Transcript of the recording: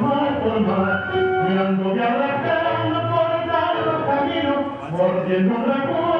tomar, tomar, mirándome a la cara, por los caminos, mordiendo un